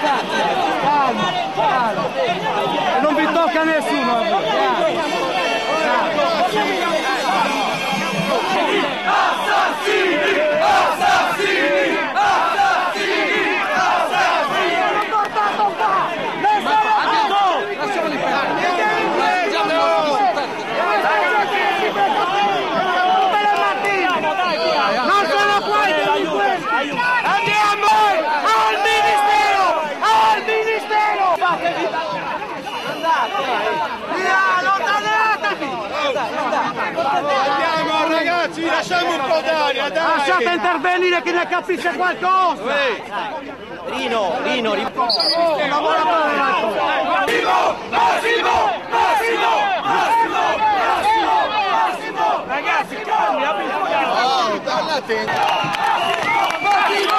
Calma, calma. Non vi tocca nessuno. Assassini! Andiamo ragazzi, lasciamo un po' d'aria, dai! Lasciate intervenire chi ne capisce qualcosa! Rino, Rino, Rino. Parola! Massimo! Massimo! Massimo! Massimo! Massimo! Massimo! Ragazzi, calmi, abituiamo! Oh! Massimo! Massimo! Massimo!